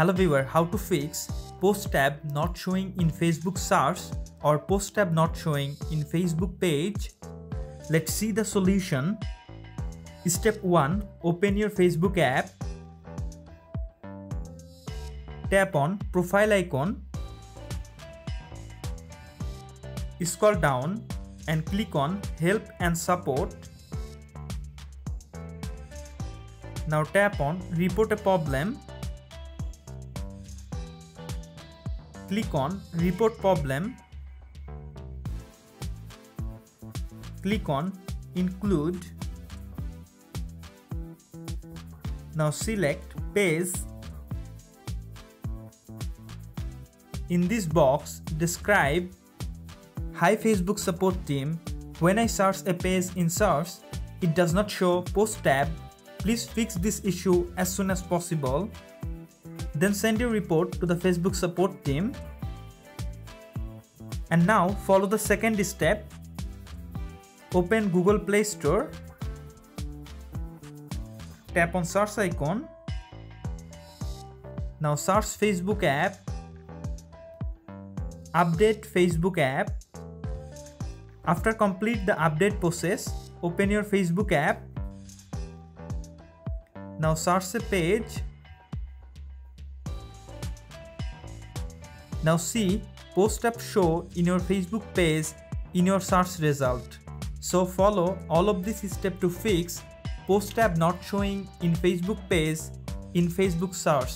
Hello viewer, how to fix post tab not showing in Facebook search or post tab not showing in Facebook page. Let's see the solution. Step 1. Open your Facebook app. Tap on profile icon. Scroll down and click on help and support. Now tap on report a problem click on report problem. Click on include. Now select page in this box describe hi facebook support team. When i search a page in search it does not show post tab. Please fix this issue as soon as possible then send your report to the Facebook support team. And now follow the second step. Open Google Play Store. Tap on search icon. Now search Facebook app. Update Facebook app. After complete the update process, open your Facebook app. Now search a page Now see post tab show in your Facebook page in your search result. So follow all of this step to fix post tab not showing in Facebook page in Facebook search.